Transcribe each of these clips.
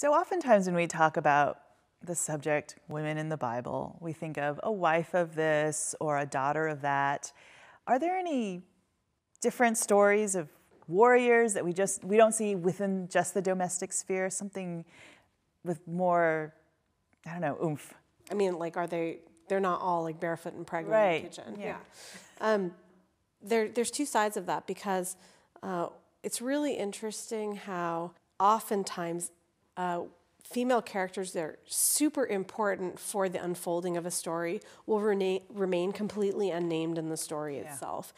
So, oftentimes when we talk about the subject women in the Bible, we think of a wife of this or a daughter of that. Are there any different stories of warriors that we just we don't see within just the domestic sphere? Something with more, I don't know, oomph. I mean, like, are they? They're not all like barefoot and pregnant Right, in the kitchen. yeah. Um, there, there's two sides of that because uh, it's really interesting how oftentimes uh, female characters that are super important for the unfolding of a story will rena- remain completely unnamed in the story itself.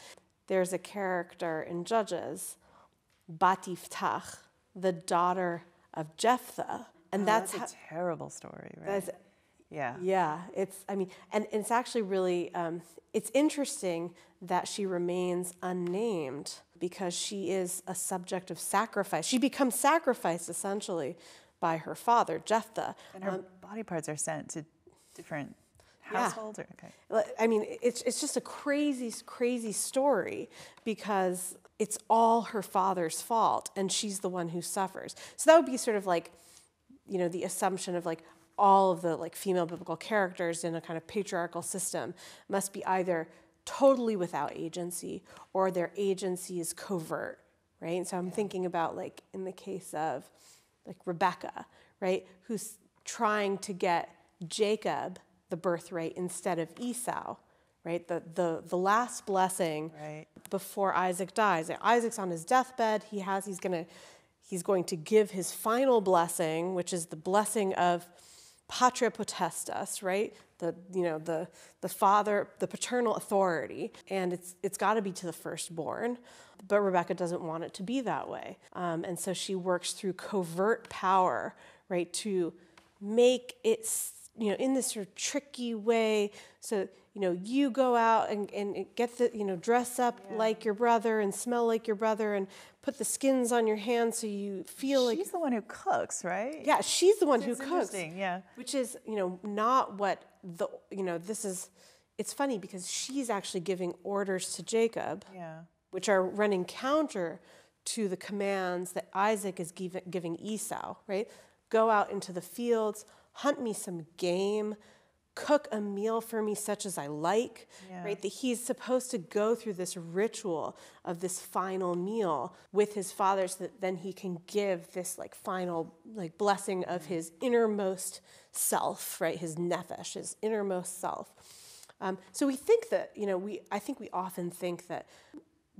There's a character in Judges, Bat Yiftach, the daughter of Jephthah, and Oh, that's, that's how, a terrible story, right? that's yeah. yeah, it's, I mean, and it's actually really, um, it's interesting that she remains unnamed because she is a subject of sacrifice. She becomes sacrificed essentially by her father, Jephthah. And her um, body parts are sent to different Yeah. households. Or, okay. I mean, it's, it's just a crazy, crazy story because it's all her father's fault and she's the one who suffers. So that would be sort of like, you know, the assumption of like all of the like female biblical characters in a kind of patriarchal system must be either totally without agency or their agency is covert, right? And so I'm thinking about like in the case of like Rebecca, right, who's trying to get Jacob the birthright instead of Esau, right? The the the last blessing Right. before Isaac dies. Isaac's on his deathbed. He has he's gonna he's going to give his final blessing, which is the blessing of patria potestas, right? The you know the the father, the paternal authority, and it's it's got to be to the firstborn. But Rebecca doesn't want it to be that way, um, and so she works through covert power, right, to make it you know in this sort of tricky way. So you know you go out and, and get the you know dress up like your brother and smell like your brother and put the skins on your hands so you feel like She's the one who cooks, right? yeah, she's the one who cooks. interesting, yeah. Which is, you know, not what the, you know, this is, it's funny because she's actually giving orders to Jacob, Yeah. which are running counter to the commands that Isaac is giv giving Esau, right? Go out into the fields, hunt me some game, cook a meal for me such as I like, Yeah. right? That he's supposed to go through this ritual of this final meal with his father so that then he can give this like final like blessing of his innermost self, right? His nephesh, his innermost self. Um, so we think that, you know, we I think we often think that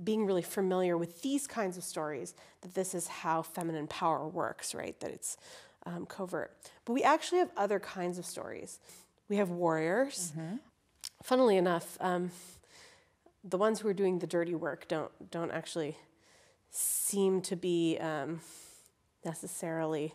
being really familiar with these kinds of stories, that this is how feminine power works, right? That it's um, covert. But we actually have other kinds of stories. We have warriors. Funnily enough, um, the ones who are doing the dirty work don't don't actually seem to be um, necessarily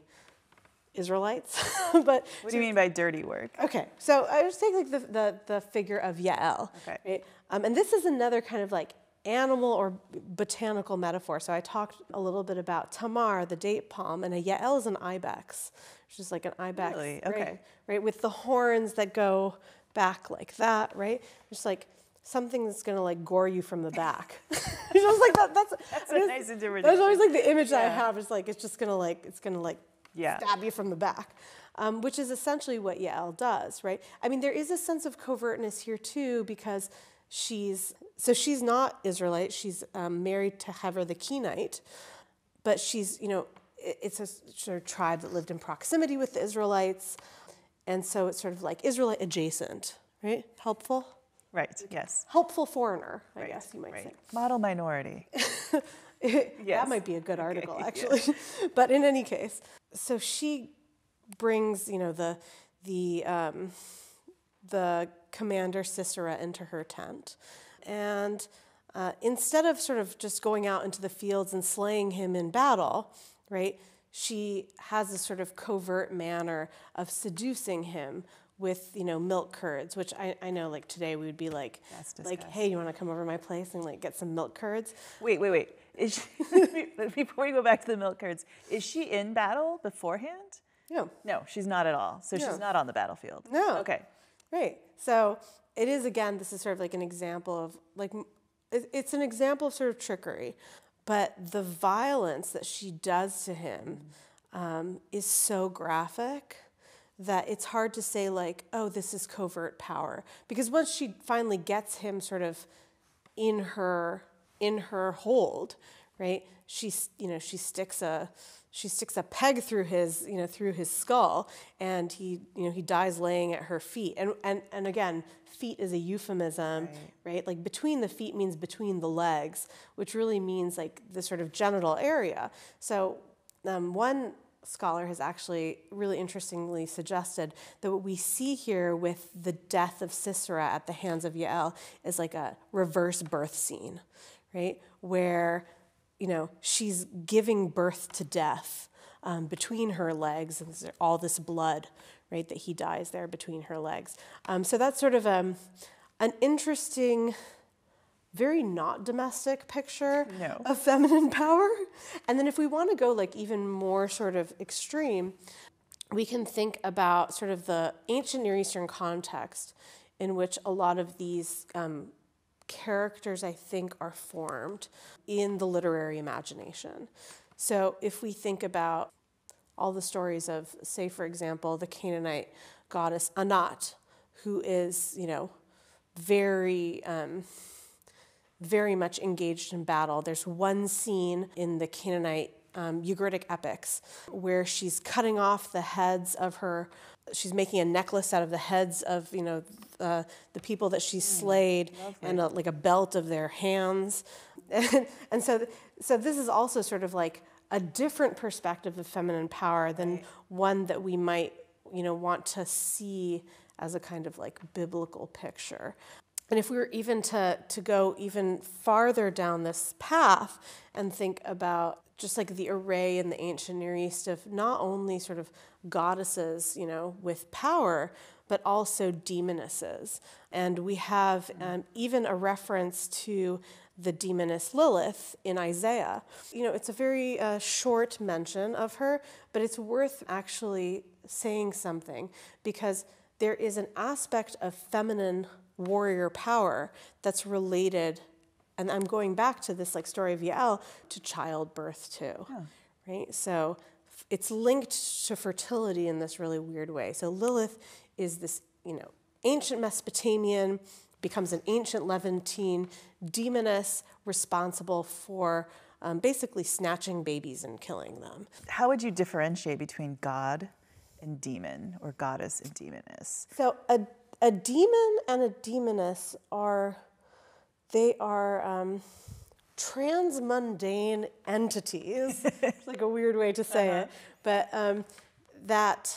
Israelites, but What do you mean by dirty work? Okay, so I was taking like the, the, the figure of Yael. Okay. Right? Um, and this is another kind of like animal or botanical metaphor. So I talked a little bit about Tamar, the date palm, and a Yael is an ibex, which is like an ibex. Really? Okay. Right, with the horns that go back like that, right? Just like something that's gonna like gore you from the back. it's just like that. That's That's a nice That's always like the image that I have. Is like it's just gonna like it's gonna like Yeah. stab you from the back, um, which is essentially what Yael does, right? I mean, there is a sense of covertness here too because she's so she's not Israelite. She's um, married to Hever the Kenite, but she's you know it's a sort of tribe that lived in proximity with the Israelites, and so it's sort of like Israelite adjacent, right? Helpful, Right. Yes. helpful foreigner, I Right. guess you might right. say. Model minority. That Yes. might be a good article, yeah. actually. but in any case, so she brings, you know, the the um, the commander Sisera into her tent, and uh, instead of sort of just going out into the fields and slaying him in battle, right? She has this sort of covert manner of seducing him with, you know, milk curds, which I, I know, like today we would be like, like, hey, you want to come over to my place and like get some milk curds? Wait, wait, wait. Is she, before we go back to the milk curds, is she in battle beforehand? No. No, she's not at all. So No. she's not on the battlefield. No. Okay. Right. So it is again. This is sort of like an example of like it's an example of sort of trickery, but the violence that she does to him um, is so graphic that it's hard to say like, oh, this is covert power. Because once she finally gets him sort of in her in her hold, right? She you know she sticks a she sticks a peg through his you know through his skull, and he you know he dies laying at her feet. And and and again, feet is a euphemism, right? right? Like between the feet means between the legs, which really means like the sort of genital area. So um, one scholar has actually really interestingly suggested that what we see here with the death of Sisera at the hands of Yael is like a reverse birth scene, right? Where, you know, she's giving birth to death um, between her legs, and all this blood, right, that he dies there between her legs. Um, so that's sort of um, an interesting very not domestic picture no. of feminine power. And then if we want to go like even more sort of extreme, we can think about sort of the ancient Near Eastern context in which a lot of these um, characters, I think, are formed in the literary imagination. So if we think about all the stories of, say, for example, the Canaanite goddess Anat, who is, you know, very. Um, very much engaged in battle. There's one scene in the Canaanite um, Ugaritic epics where she's cutting off the heads of her. She's making a necklace out of the heads of you know uh, the people that she's mm, slayed, and a, like a belt of their hands, and, and so so this is also sort of like a different perspective of feminine power than right. one that we might you know want to see as a kind of like biblical picture. And if we were even to, to go even farther down this path and think about just like the array in the ancient Near East of not only sort of goddesses, you know, with power, but also demonesses. And we have um, even a reference to the demoness Lilith in Isaiah. You know, it's a very uh, short mention of her, but it's worth actually saying something because there is an aspect of feminine warrior power that's related and i'm going back to this like story of yael to childbirth too yeah. right? So it's linked to fertility in this really weird way. So lilith is this you know ancient mesopotamian becomes an ancient levantine demoness responsible for um, basically snatching babies and killing them. How would you differentiate between god and demon or goddess and demoness? So a a demon and a demoness are they are um, transmundane entities. it's like a weird way to say uh-huh. it, but um, that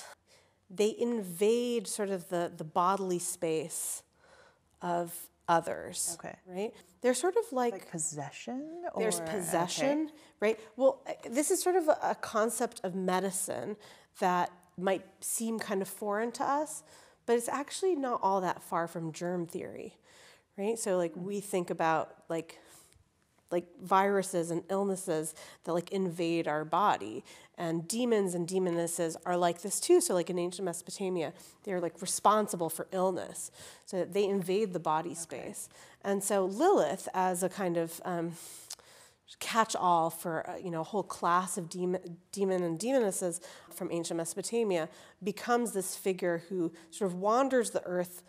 they invade sort of the, the bodily space of others. Okay. Right? They're sort of like, like possession. Or? There's possession, okay. right? Well, this is sort of a, a concept of medicine that might seem kind of foreign to us, but it's actually not all that far from germ theory, right? So like we think about like like viruses and illnesses that like invade our body and demons and demonesses are like this too so like in ancient mesopotamia they're like responsible for illness so they invade the body okay. space and so lilith as a kind of um, catch all for uh, you know a whole class of demon, demon and demonesses from ancient Mesopotamia becomes this figure who sort of wanders the earth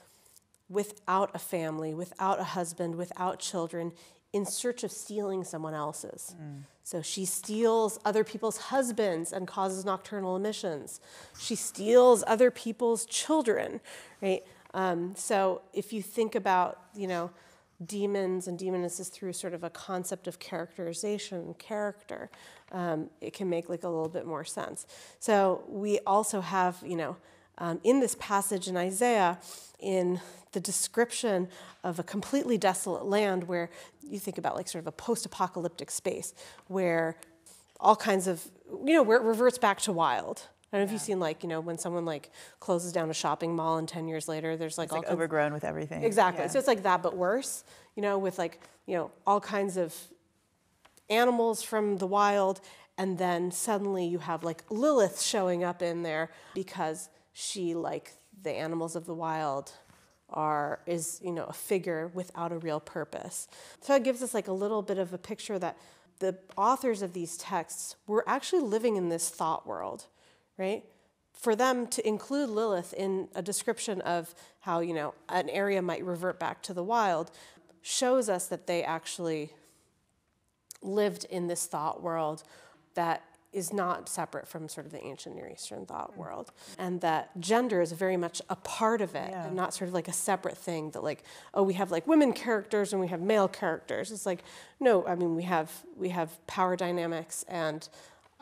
without a family, without a husband, without children, in search of stealing someone else's. Mm. So she steals other people's husbands and causes nocturnal emissions. She steals other people's children, right? Um, so if you think about, you know, demons and demonesses through sort of a concept of characterization, character, um, it can make like a little bit more sense. So we also have, you know, um, in this passage in Isaiah, in the description of a completely desolate land where you think about like sort of a post-apocalyptic space where all kinds of, you know, where it reverts back to wild, I don't know yeah. if you've seen like you know when someone like closes down a shopping mall and ten years later there's like it's all like overgrown with everything. Exactly. Yeah. So it's like that but worse. You know, with like you know all kinds of animals from the wild, and then suddenly you have like Lilith showing up in there because she like the animals of the wild are is you know a figure without a real purpose. So it gives us like a little bit of a picture that the authors of these texts were actually living in this thought world, right? For them to include Lilith in a description of how, you know, an area might revert back to the wild shows us that they actually lived in this thought world that is not separate from sort of the ancient Near Eastern thought mm-hmm. world. And that gender is very much a part of it Yeah. and not sort of like a separate thing that like, oh, we have like women characters and we have male characters. It's like, no, I mean we have we have power dynamics and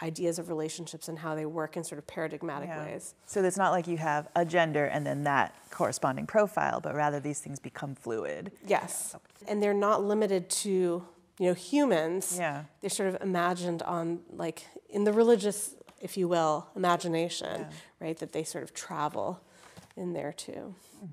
ideas of relationships and how they work in sort of paradigmatic Yeah. ways. So it's not like you have a gender and then that corresponding profile, but rather these things become fluid. Yes. And they're not limited to, you know, humans. Yeah. They're sort of imagined on like in the religious, if you will, imagination, Yeah. right? That they sort of travel in there too. Mm.